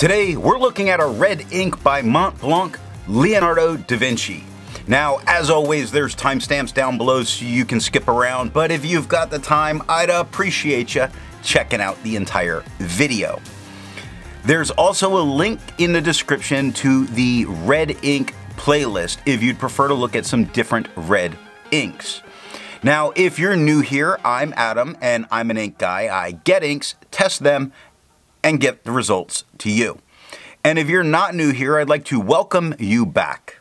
Today, we're looking at a red ink by Montblanc Leonardo da Vinci. Now, as always, there's timestamps down below so you can skip around, but if you've got the time, I'd appreciate you checking out the entire video. There's also a link in the description to the red ink playlist if you'd prefer to look at some different red inks. Now, if you're new here, I'm Adam and I'm an ink guy. I get inks, test them, and get the results to you. And if you're not new here, I'd like to welcome you back.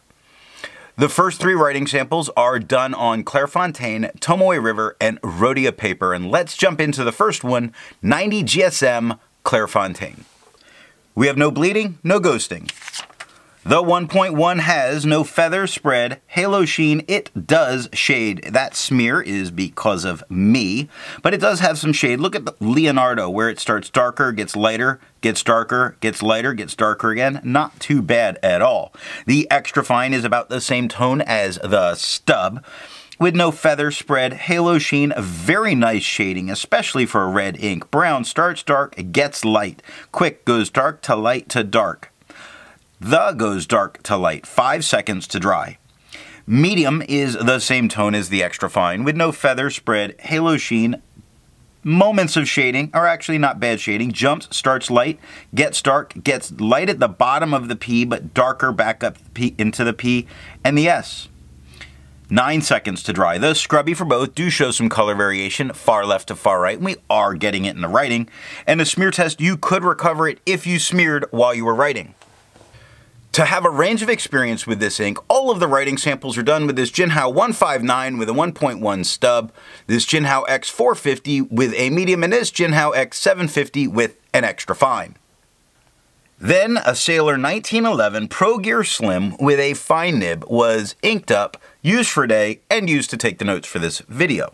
The first three writing samples are done on Clairefontaine, Tomoe River, and Rhodia paper. And let's jump into the first one, 90 GSM Clairefontaine. We have no bleeding, no ghosting. The 1.1 has no feather spread, halo sheen, it does shade. That smear is because of me, but it does have some shade. Look at the Leonardo where it starts darker, gets lighter, gets darker, gets lighter, gets darker again. Not too bad at all. The extra fine is about the same tone as the stub with no feather spread, halo sheen, very nice shading, especially for a red ink. Brown starts dark, gets light. Quick goes dark to light to dark. The goes dark to light, 5 seconds to dry. Medium is the same tone as the extra fine, with no feather spread, halo sheen, moments of shading, or actually not bad shading. Jumps, starts light, gets dark, gets light at the bottom of the P, but darker back up P, into the P, and the S. Nine seconds to dry. The scrubby for both do show some color variation, far left to far right, and we are getting it in the writing. And a smear test, you could recover it if you smeared while you were writing. To have a range of experience with this ink, all of the writing samples are done with this Jinhao 159 with a 1.1 stub, this Jinhao X450 with a medium, and this Jinhao X750 with an extra fine. Then a Sailor 1911 Pro Gear Slim with a fine nib was inked up, used for a day, and used to take the notes for this video.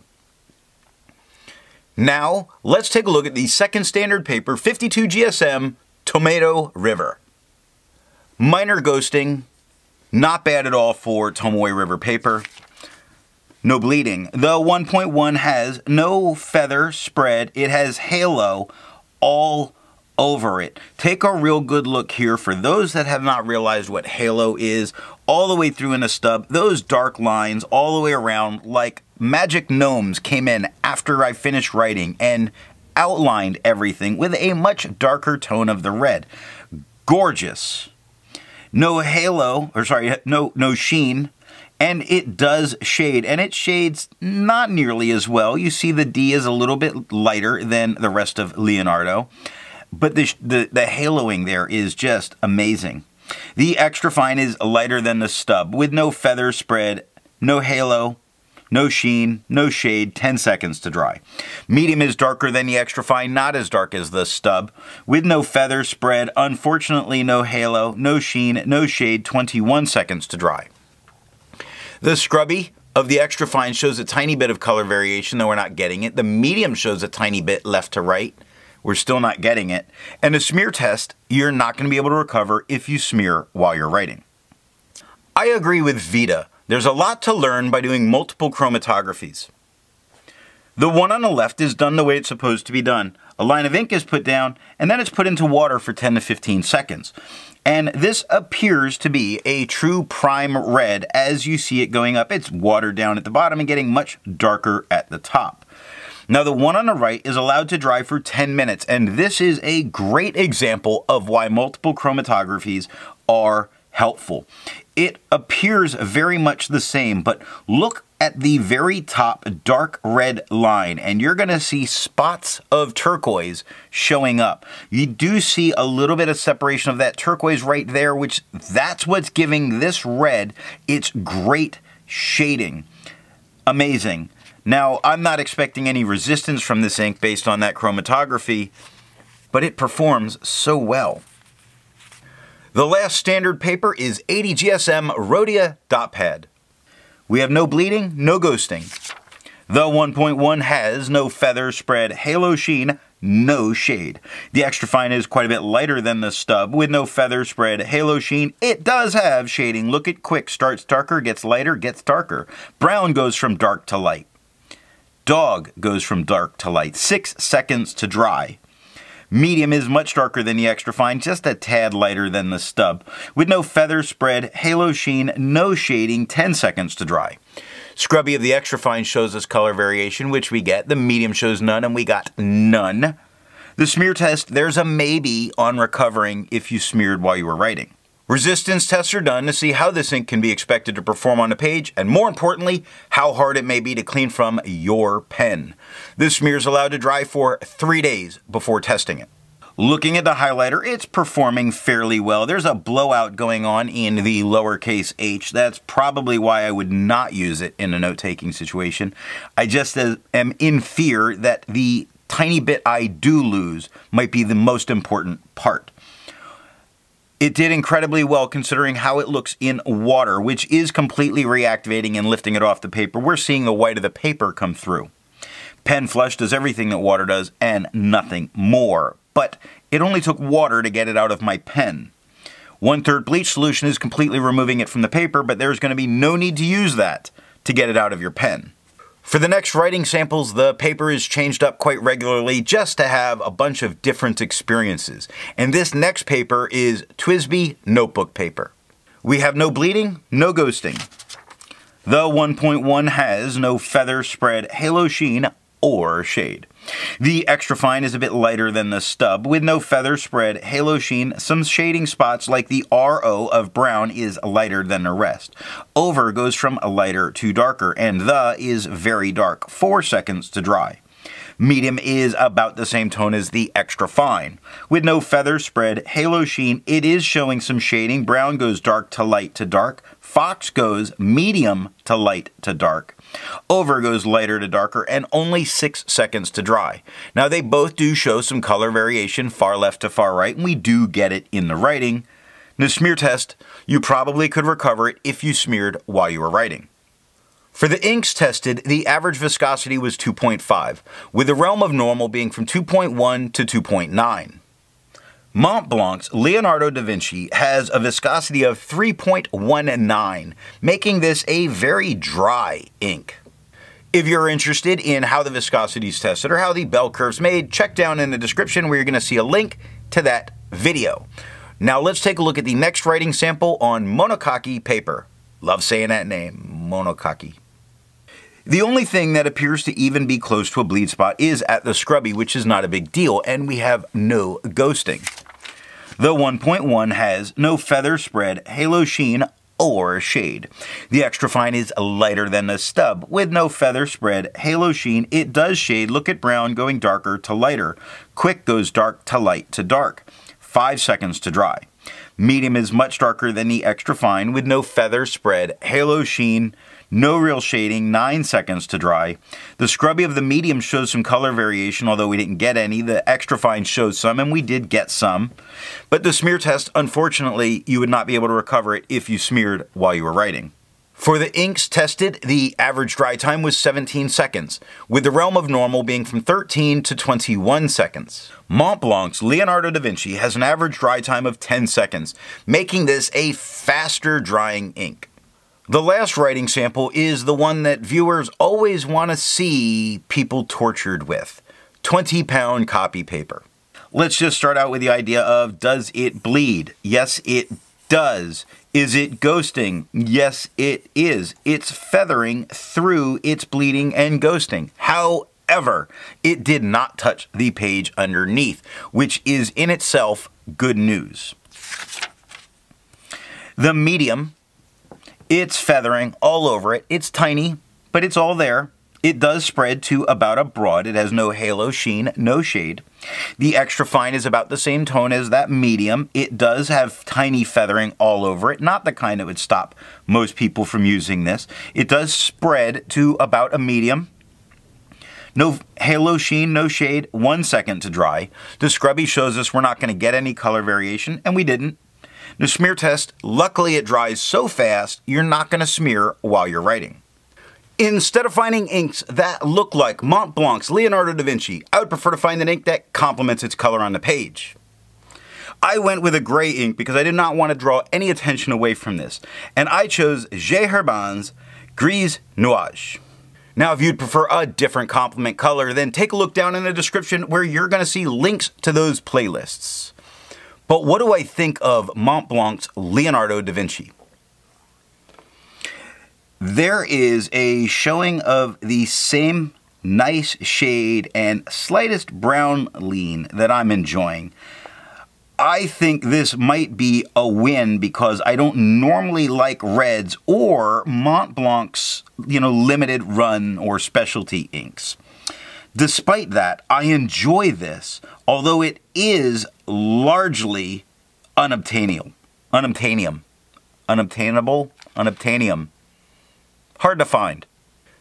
Now, let's take a look at the second standard paper 52 GSM Tomoe River. Minor ghosting, not bad at all for Tomoe River paper. No bleeding. The 1.1 has no feather spread. It has halo all over it. Take a real good look here for those that have not realized what halo is all the way through in a stub. Those dark lines all the way around like magic gnomes came in after I finished writing and outlined everything with a much darker tone of the red. Gorgeous no halo, or sorry, no, no sheen, and it does shade, and it shades not nearly as well. You see the D is a little bit lighter than the rest of Leonardo, but the, the, the haloing there is just amazing. The extra fine is lighter than the stub, with no feather spread, no halo, no sheen, no shade, 10 seconds to dry. Medium is darker than the extra fine, not as dark as the stub. With no feather spread, unfortunately no halo, no sheen, no shade, 21 seconds to dry. The scrubby of the extra fine shows a tiny bit of color variation, though we're not getting it. The medium shows a tiny bit left to right. We're still not getting it. And a smear test, you're not going to be able to recover if you smear while you're writing. I agree with Vita there's a lot to learn by doing multiple chromatographies. The one on the left is done the way it's supposed to be done. A line of ink is put down, and then it's put into water for 10 to 15 seconds. And this appears to be a true prime red as you see it going up. It's watered down at the bottom and getting much darker at the top. Now the one on the right is allowed to dry for 10 minutes, and this is a great example of why multiple chromatographies are helpful. It appears very much the same, but look at the very top dark red line and you're going to see spots of turquoise showing up. You do see a little bit of separation of that turquoise right there, which that's what's giving this red its great shading. Amazing. Now, I'm not expecting any resistance from this ink based on that chromatography, but it performs so well. The last standard paper is 80 GSM Rhodia dot pad. We have no bleeding, no ghosting. The 1.1 has no feather spread halo sheen, no shade. The extra fine is quite a bit lighter than the stub with no feather spread halo sheen. It does have shading. Look at quick, starts darker, gets lighter, gets darker. Brown goes from dark to light. Dog goes from dark to light. Six seconds to dry. Medium is much darker than the extra fine, just a tad lighter than the stub. With no feather spread, halo sheen, no shading, 10 seconds to dry. Scrubby of the extra fine shows us color variation, which we get. The medium shows none, and we got none. The smear test, there's a maybe on recovering if you smeared while you were writing. Resistance tests are done to see how this ink can be expected to perform on a page, and more importantly, how hard it may be to clean from your pen. This smear is allowed to dry for three days before testing it. Looking at the highlighter, it's performing fairly well. There's a blowout going on in the lowercase h. That's probably why I would not use it in a note-taking situation. I just uh, am in fear that the tiny bit I do lose might be the most important part. It did incredibly well considering how it looks in water, which is completely reactivating and lifting it off the paper. We're seeing the white of the paper come through. Pen Flush does everything that water does and nothing more, but it only took water to get it out of my pen. One third bleach solution is completely removing it from the paper, but there's going to be no need to use that to get it out of your pen. For the next writing samples, the paper is changed up quite regularly just to have a bunch of different experiences. And this next paper is TWSBI notebook paper. We have no bleeding, no ghosting. The 1.1 has no feather spread, halo sheen, or shade. The extra fine is a bit lighter than the stub, with no feather spread, halo sheen, some shading spots like the RO of brown is lighter than the rest. Over goes from lighter to darker, and the is very dark, 4 seconds to dry. Medium is about the same tone as the extra fine. With no feather spread, halo sheen, it is showing some shading. Brown goes dark to light to dark. Fox goes medium to light to dark. Over goes lighter to darker and only 6 seconds to dry. Now they both do show some color variation far left to far right and we do get it in the writing. In the smear test, you probably could recover it if you smeared while you were writing. For the inks tested, the average viscosity was 2.5, with the realm of normal being from 2.1 to 2.9. Montblanc's Leonardo da Vinci has a viscosity of 3.19, making this a very dry ink. If you're interested in how the viscosity is tested or how the bell curve's made, check down in the description where you're going to see a link to that video. Now let's take a look at the next writing sample on Monocoque paper. Love saying that name, Monocoque. The only thing that appears to even be close to a bleed spot is at the scrubby, which is not a big deal, and we have no ghosting. The 1.1 has no feather spread, halo sheen, or shade. The extra fine is lighter than the stub. With no feather spread, halo sheen, it does shade. Look at brown going darker to lighter. Quick goes dark to light to dark. Five seconds to dry. Medium is much darker than the extra fine with no feather spread, halo sheen, no real shading, 9 seconds to dry. The scrubby of the medium shows some color variation, although we didn't get any. The extra fine shows some, and we did get some. But the smear test, unfortunately, you would not be able to recover it if you smeared while you were writing. For the inks tested, the average dry time was 17 seconds, with the realm of normal being from 13 to 21 seconds. Montblanc's Leonardo da Vinci has an average dry time of 10 seconds, making this a faster drying ink. The last writing sample is the one that viewers always want to see people tortured with 20 pound copy paper. Let's just start out with the idea of does it bleed? Yes, it does. Is it ghosting? Yes, it is. It's feathering through its bleeding and ghosting. However, it did not touch the page underneath, which is in itself good news. The medium it's feathering all over it. It's tiny, but it's all there. It does spread to about a broad. It has no halo sheen, no shade. The extra fine is about the same tone as that medium. It does have tiny feathering all over it, not the kind that would stop most people from using this. It does spread to about a medium. No halo sheen, no shade, one second to dry. The scrubby shows us we're not going to get any color variation, and we didn't. The smear test, luckily it dries so fast, you're not going to smear while you're writing. Instead of finding inks that look like Montblanc's Leonardo da Vinci, I would prefer to find an ink that complements its color on the page. I went with a gray ink because I did not want to draw any attention away from this, and I chose J. Herbin's Gris Nuage. Now, if you'd prefer a different complement color, then take a look down in the description where you're going to see links to those playlists. But what do I think of Montblanc's Leonardo da Vinci? There is a showing of the same nice shade and slightest brown lean that I'm enjoying. I think this might be a win because I don't normally like reds or Montblanc's, you know, limited run or specialty inks. Despite that, I enjoy this, although it is largely unobtainium. Unobtainium. Unobtainable? Unobtainium. Hard to find.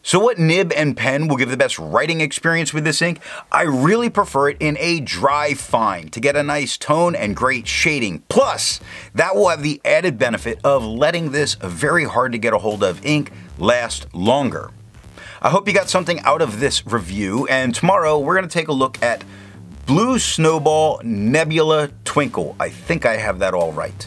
So what nib and pen will give the best writing experience with this ink? I really prefer it in a dry fine to get a nice tone and great shading. Plus, that will have the added benefit of letting this very hard to get a hold of ink last longer. I hope you got something out of this review, and tomorrow we're going to take a look at Blue Snowball Nebula Twinkle. I think I have that all right.